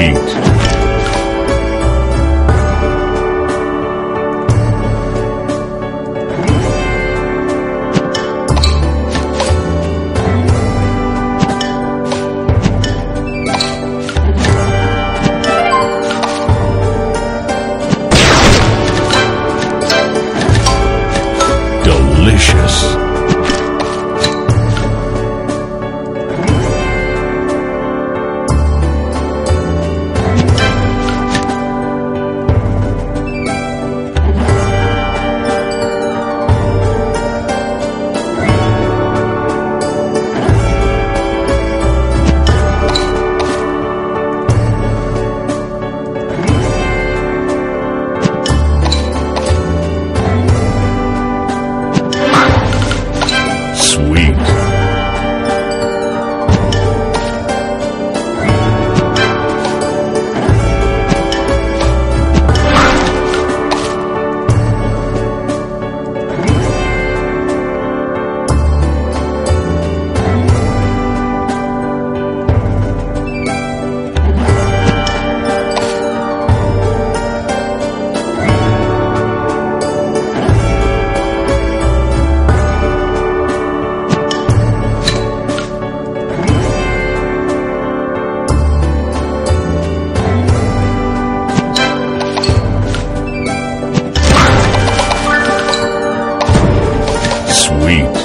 week. sweet.